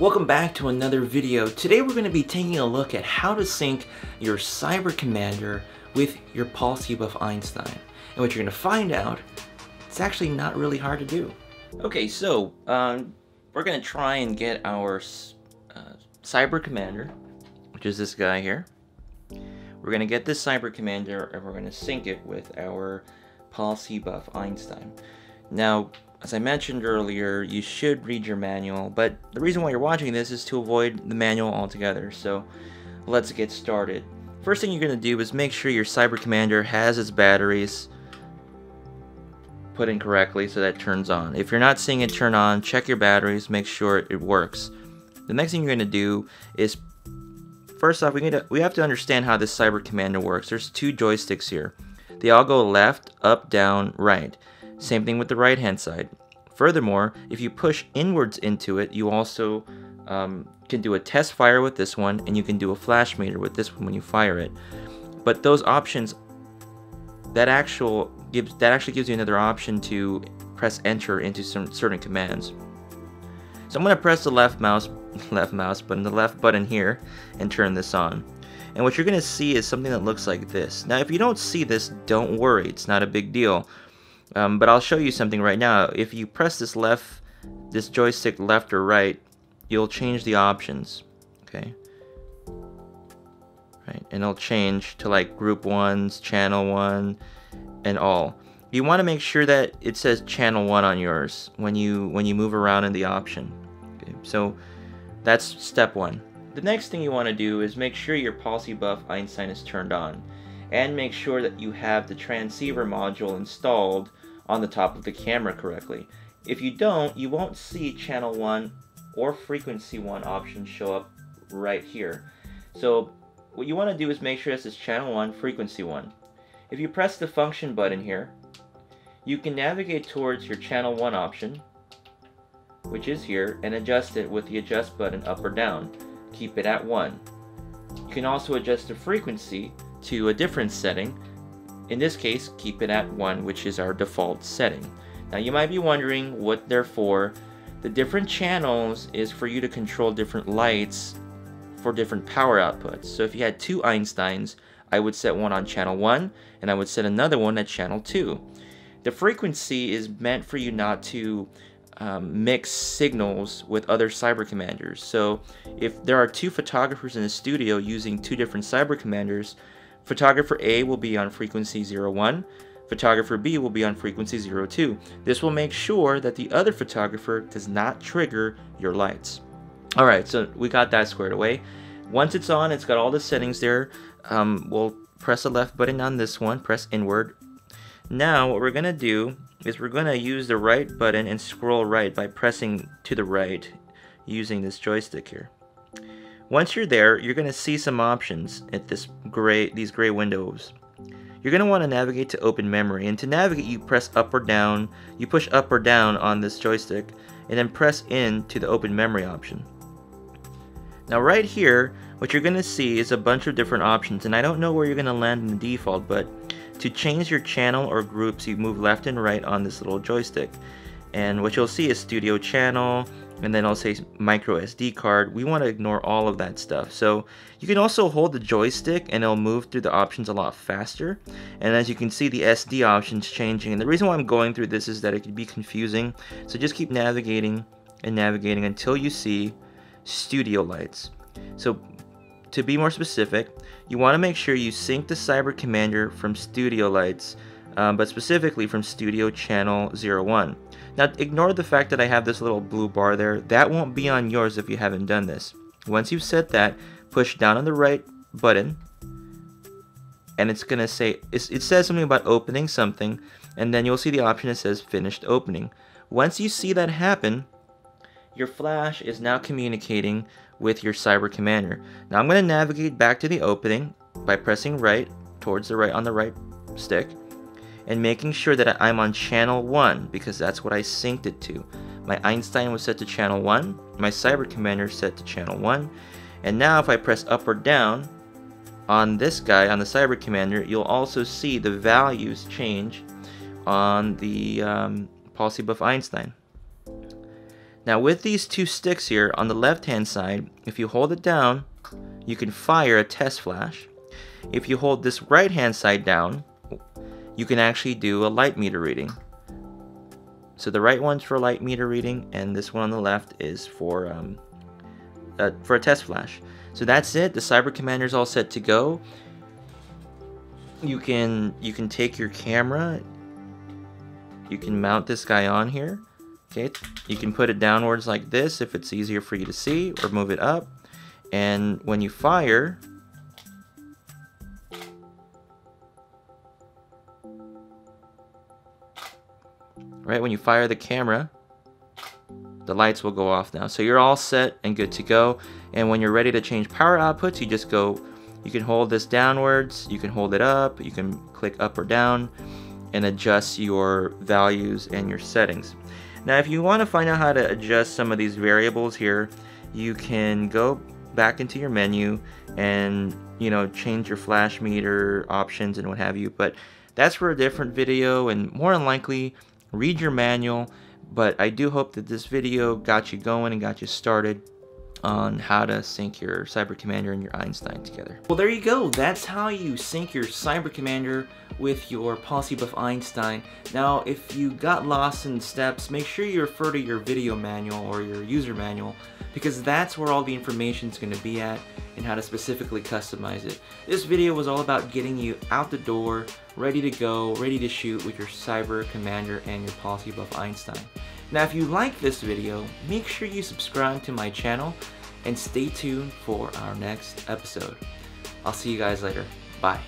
Welcome back to another video. Today we're going to be taking a look at how to sync your Cyber Commander with your Paul C. Buff Einstein. And what you're going to find out, it's actually not really hard to do. Okay, so um, we're going to try and get our uh, Cyber Commander, which is this guy here. We're going to get this Cyber Commander and we're going to sync it with our Paul C. Buff Einstein. Now, as I mentioned earlier, you should read your manual, but the reason why you're watching this is to avoid the manual altogether, so let's get started. First thing you're going to do is make sure your Cyber Commander has its batteries put in correctly so that turns on. If you're not seeing it turn on, check your batteries, make sure it works. The next thing you're going to do is, first off, we, need to, we have to understand how this Cyber Commander works. There's two joysticks here. They all go left, up, down, right. Same thing with the right hand side. Furthermore, if you push inwards into it, you also um, can do a test fire with this one, and you can do a flash meter with this one when you fire it. But those options, that actual gives that actually gives you another option to press enter into some certain commands. So I'm going to press the left mouse, left mouse button, the left button here, and turn this on. And what you're going to see is something that looks like this. Now, if you don't see this, don't worry. It's not a big deal. Um, but I'll show you something right now. If you press this left, this joystick left or right, you'll change the options. Okay. Right, and it'll change to like group ones, channel one, and all. You want to make sure that it says channel one on yours when you when you move around in the option. Okay, so that's step one. The next thing you want to do is make sure your Paul C. Buff Einstein is turned on and make sure that you have the transceiver module installed on the top of the camera correctly. If you don't, you won't see channel 1 or frequency 1 options show up right here. So what you want to do is make sure this is channel 1, frequency 1. If you press the function button here, you can navigate towards your channel 1 option, which is here, and adjust it with the adjust button up or down. Keep it at 1. You can also adjust the frequency to a different setting in this case, keep it at 1, which is our default setting. Now you might be wondering what they're for. The different channels is for you to control different lights for different power outputs. So if you had two Einsteins, I would set one on channel 1 and I would set another one at channel 2. The frequency is meant for you not to um, mix signals with other cyber commanders. So if there are two photographers in the studio using two different cyber commanders, Photographer A will be on frequency 01, photographer B will be on frequency 02. This will make sure that the other photographer does not trigger your lights. Alright, so we got that squared away. Once it's on, it's got all the settings there. Um, we'll press the left button on this one, press inward. Now what we're going to do is we're going to use the right button and scroll right by pressing to the right using this joystick here. Once you're there, you're going to see some options at this gray, these gray windows. You're going to want to navigate to open memory, and to navigate you press up or down, you push up or down on this joystick, and then press in to the open memory option. Now right here, what you're going to see is a bunch of different options, and I don't know where you're going to land in the default, but to change your channel or groups, you move left and right on this little joystick. And what you'll see is studio channel, and then I'll say micro SD card. We want to ignore all of that stuff. So you can also hold the joystick and it'll move through the options a lot faster. And as you can see, the SD options changing. And the reason why I'm going through this is that it can be confusing. So just keep navigating and navigating until you see studio lights. So to be more specific, you want to make sure you sync the Cyber Commander from studio lights, um, but specifically from studio channel 01. Now ignore the fact that I have this little blue bar there. That won't be on yours if you haven't done this. Once you've set that, push down on the right button and it's gonna say it says something about opening something and then you'll see the option that says finished opening once you see that happen your flash is now communicating with your cyber commander now I'm gonna navigate back to the opening by pressing right towards the right on the right stick and making sure that I'm on channel 1 because that's what I synced it to. My Einstein was set to channel 1, my Cyber Commander set to channel 1, and now if I press up or down on this guy, on the Cyber Commander, you'll also see the values change on the um, Paul C. Buff Einstein. Now with these two sticks here on the left hand side, if you hold it down, you can fire a test flash. If you hold this right hand side down, you can actually do a light meter reading. So the right one's for light meter reading, and this one on the left is for um, uh, for a test flash. So that's it. The Cyber Commander's all set to go. You can you can take your camera. You can mount this guy on here. Okay, you can put it downwards like this if it's easier for you to see, or move it up. And when you fire, right? When you fire the camera the lights will go off now. So you're all set and good to go. And when you're ready to change power outputs you just go you can hold this downwards you can hold it up you can click up or down and adjust your values and your settings. Now if you want to find out how to adjust some of these variables here you can go back into your menu and you know change your flash meter options and what have you. But that's for a different video and more than likely read your manual, but I do hope that this video got you going and got you started on how to sync your Cyber Commander and your Einstein together. Well, there you go. That's how you sync your Cyber Commander with your Paul C. Buff Einstein. Now, if you got lost in steps, make sure you refer to your video manual or your user manual because that's where all the information is going to be at and how to specifically customize it. This video was all about getting you out the door, ready to go, ready to shoot with your Cyber Commander and your Paul C. Buff Einstein. Now if you like this video, make sure you subscribe to my channel and stay tuned for our next episode. I'll see you guys later. Bye.